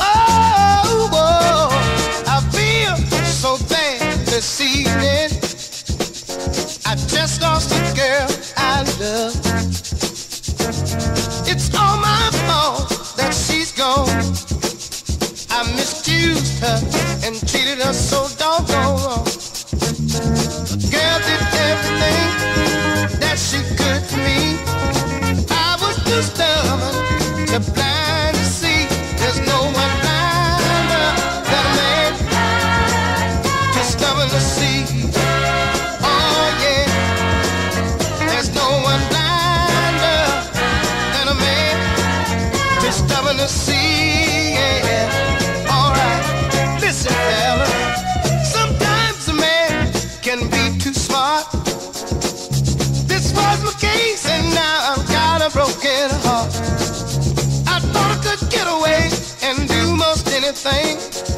Oh, I feel so bad this evening. I just lost a girl I love. It's all my fault that she's gone. I misused her and treated her so doggone wrong. Girl Stubborn to see. Yeah. All right. Listen, fella. Sometimes a man can be too smart. This was my case, and now I've got a broken heart. I thought I could get away and do most anything.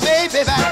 baby back.